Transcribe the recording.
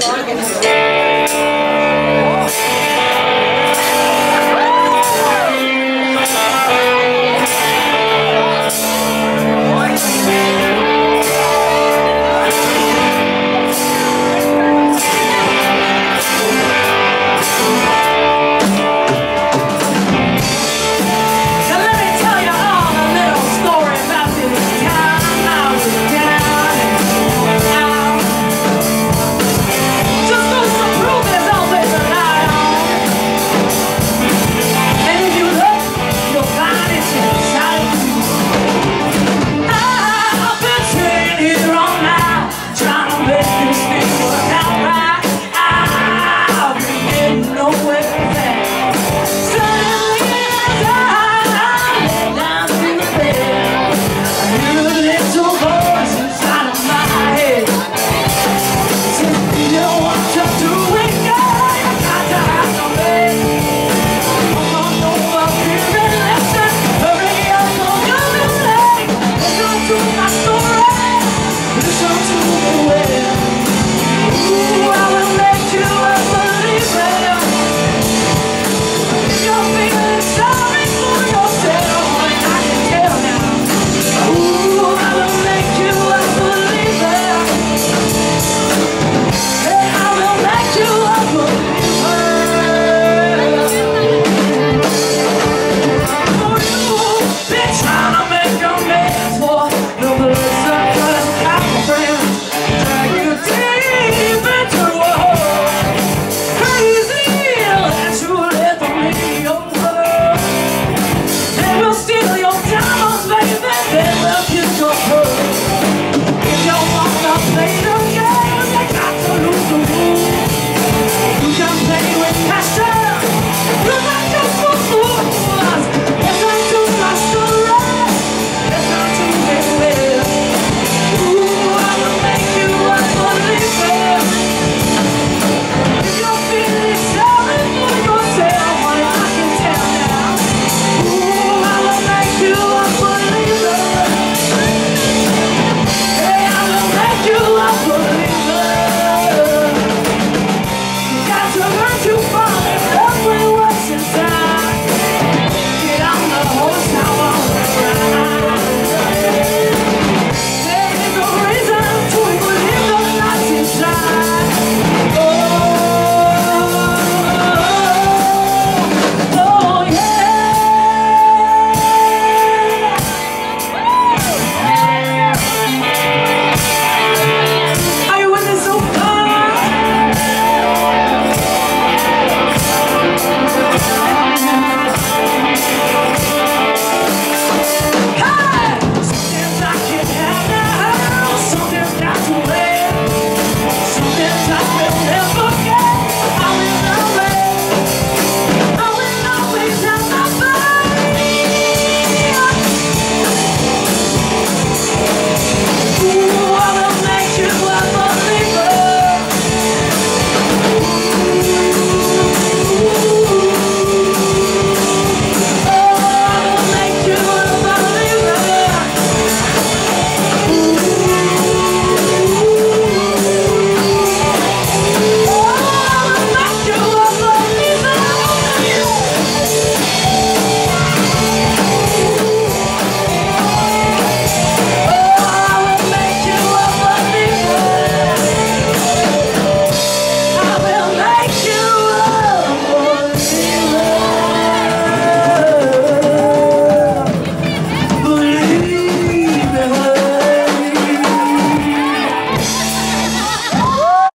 login.